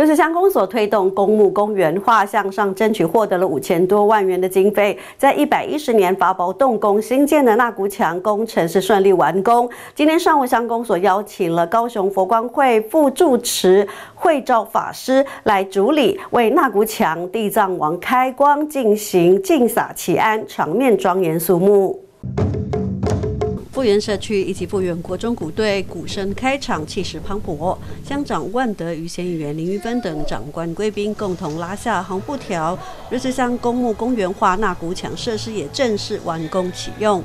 瑞穗乡公所推动公墓公园画，向上争取获得了五千多万元的经费，在一百一十年发包动工新建的那古墙工程是顺利完工。今天上午，乡公所邀请了高雄佛光会副住持慧照法师来主礼，为那古墙地藏王开光进行净洒祈安，场面庄严肃穆。复原社区以及复原国中鼓队鼓声开场，气势磅礴。乡长万德与县议员林玉芬等长官贵宾共同拉下红布条。瑞士乡公墓公园化纳鼓墙设施也正式完工启用。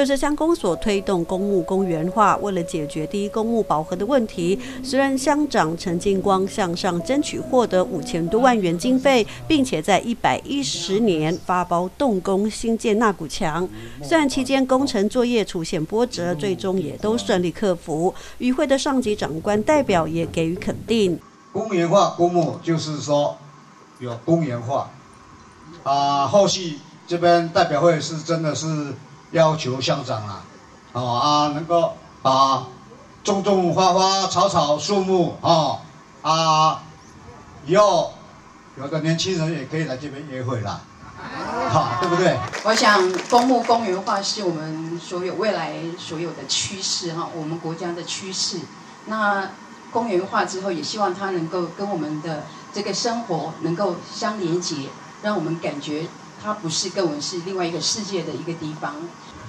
就是乡公所推动公墓公园化，为了解决第一公墓饱和的问题，虽然乡长陈金光向上争取获得五千多万元经费，并且在一百一十年发包动工新建那股墙，虽然期间工程作业出现波折，最终也都顺利克服。与会的上级长官代表也给予肯定。公园化公墓就是说有公园化啊，后续这边代表会是真的是。要求乡长啊，哦啊，能够把种种花花草草树木啊啊，以后有的年轻人也可以来这边约会啦，好，对不对？我想公墓公园化是我们所有未来所有的趋势哈，我们国家的趋势。那公园化之后，也希望它能够跟我们的这个生活能够相连接，让我们感觉。它不是跟我们是另外一个世界的一个地方。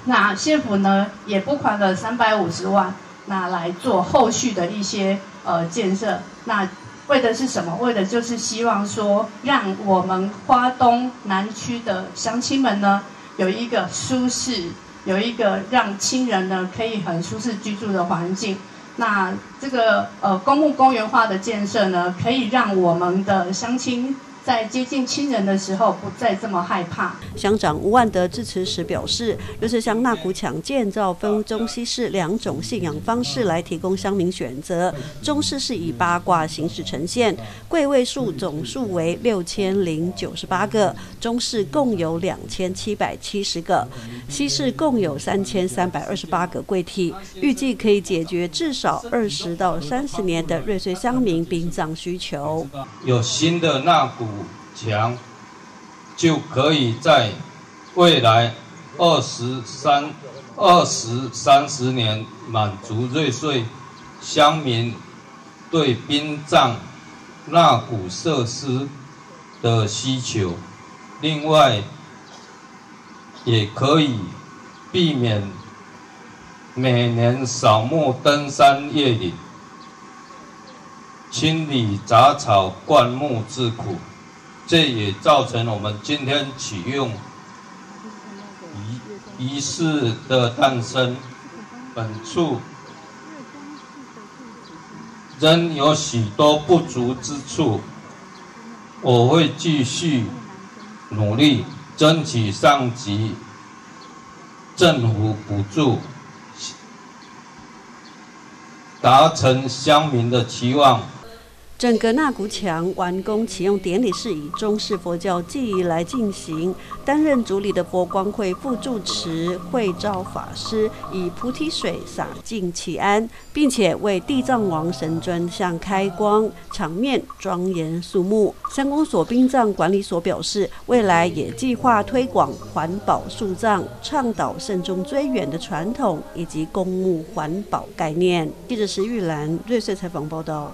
那县府呢也拨款了三百五十万，那来做后续的一些呃建设。那为的是什么？为的就是希望说，让我们花东南区的乡亲们呢有一个舒适，有一个让亲人呢可以很舒适居住的环境。那这个呃公墓公园化的建设呢，可以让我们的乡亲。在接近亲人的时候，不再这么害怕。乡长吴万德致辞时表示，就是乡纳古墙建造分中西式两种信仰方式来提供乡民选择。中式是以八卦形式呈现，柜位数总数为六千零九十八个，中式共有两千七百七十个，西式共有三千三百二十八个柜体，预计可以解决至少二十到三十年的瑞穗乡民殡葬需求。有新的纳古。强，就可以在未来二十三、二十三十年满足瑞穗乡民对殡葬纳骨设施的需求。另外，也可以避免每年扫墓登山越岭，清理杂草灌木之苦。这也造成我们今天启用仪仪式的诞生。本处仍有许多不足之处，我会继续努力，争取上级政府补助，达成乡民的期望。整个纳古墙完工启用典礼是以中式佛教祭仪来进行。担任主礼的佛光会副住持慧照法师以菩提水洒净祈安，并且为地藏王神尊像开光，场面庄严肃穆。三公所殡葬管理所表示，未来也计划推广环保树葬，倡导慎终追远的传统以及公墓环保概念。记者石玉兰瑞穗采访报道。